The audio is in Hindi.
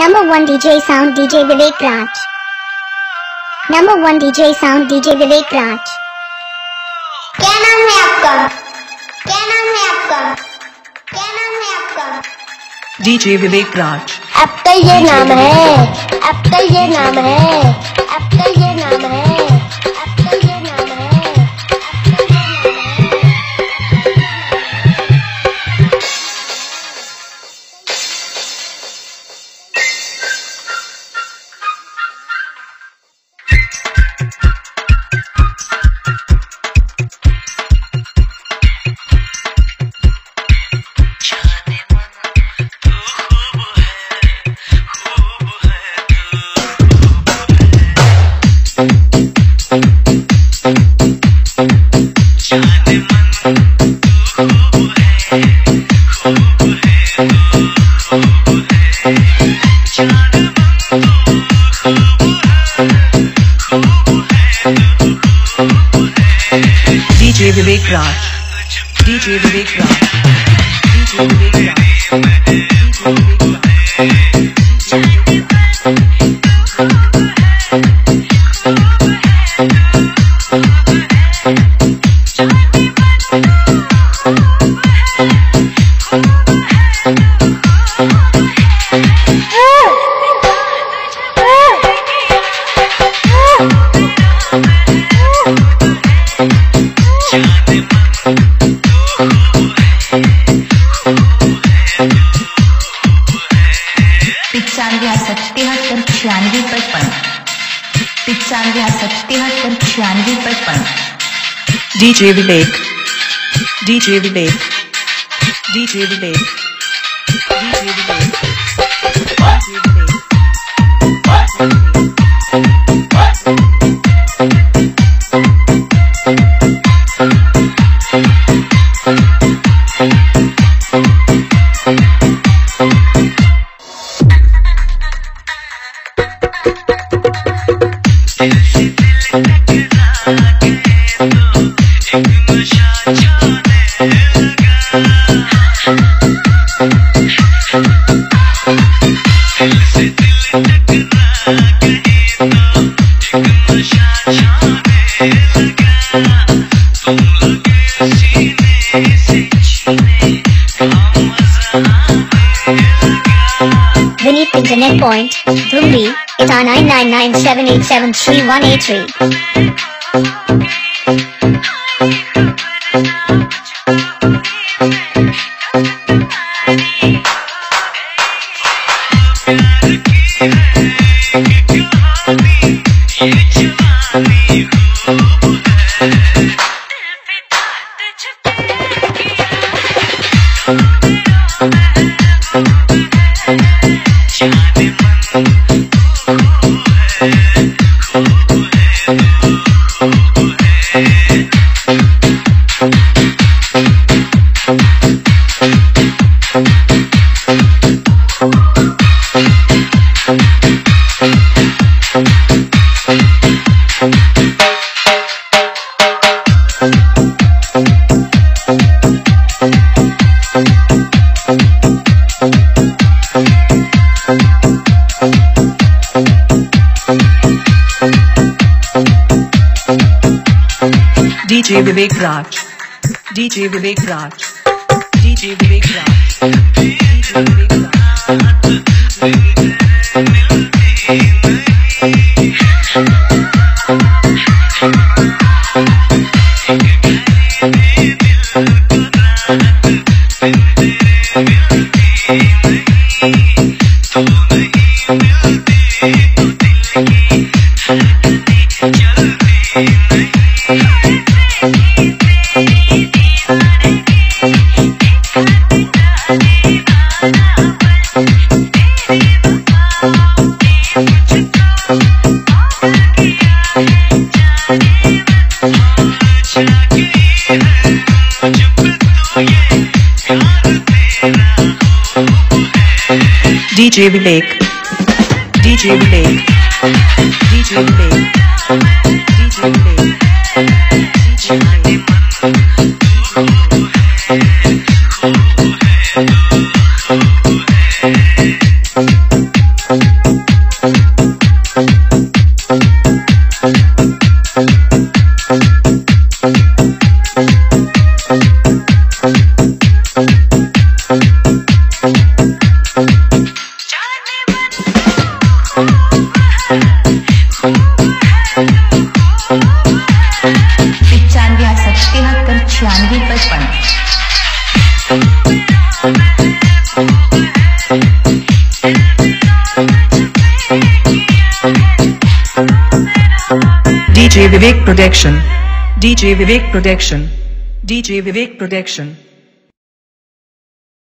Number 1 DJ sound DJ Vivek Raj. Number 1 DJ sound DJ Vivek Raj. क्या नाम है आपका क्या नाम है आपका क्या नाम है आपका DJ Vivek Raj. आपका ये नाम है आपका ये नाम है आपका ये नाम है DJ Vivek Raj. DJ Vivek Raj. DJ Vivek Raj. DJ Vivek Raj. छियानवे पचपन पिचानवे सत्याहत्तर छियानवे पचपन DJ Vivek DJ Vivek DJ Vivek. point me. It's our DJ Vivek Raj. DJ Vivek Raj. DJ Vivek Raj. DJ Vivek Raj. DJ Vivek. DJ Vivek. DJ Vivek. पिचानवे अड़सठ तिहत्तर छियानवे पचपन DJ Vivek Protection. DJ Vivek Protection. DJ Vivek Protection.